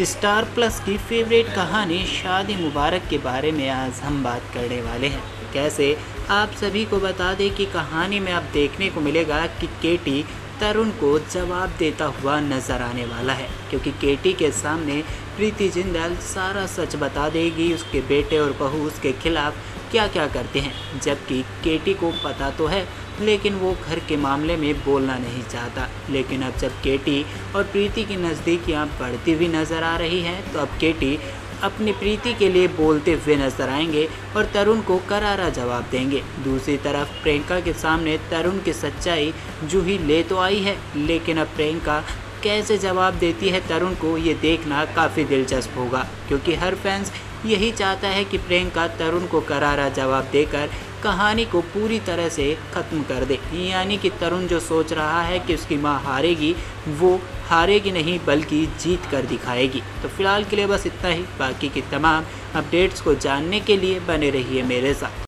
Star plus की favourite कहानी शादी मुबारक के बारे में आज हम बात करने वाले हैं। कैसे? आप सभी को बता दें कि कहानी में आप देखने को मिलेगा कि केटी तरुण को जवाब देता हुआ नज़र आने वाला है, क्योंकि केटी के सामने प्रीति जिंदल सारा सच बता देगी, उसके बेटे और बहू उसके खिलाफ़ क्या क्या करते हैं, जबकि केटी को पता तो है लेकिन वो घर के मामले में बोलना नहीं चाहता। लेकिन अब जब केटी और प्रीति की नज़दीकियाँ बढ़ती हुई नज़र आ रही हैं तो अब केटी अपनी प्रीति के लिए बोलते हुए नज़र आएँगे और तरुण को करारा जवाब देंगे। दूसरी तरफ़ प्रियंका के सामने तरुण की सच्चाई जूही ले तो आई है, लेकिन अब प्रियंका कैसे जवाब देती है तरुण को ये देखना काफ़ी दिलचस्प होगा, क्योंकि हर फैंस यही चाहता है कि प्रियंका तरुण को करारा जवाब देकर कहानी को पूरी तरह से ख़त्म कर दे। यानी कि तरुण जो सोच रहा है कि उसकी माँ हारेगी, वो हारेगी नहीं, बल्कि जीत कर दिखाएगी। तो फ़िलहाल के लिए बस इतना ही। बाकी की तमाम अपडेट्स को जानने के लिए बने रहिए मेरे साथ।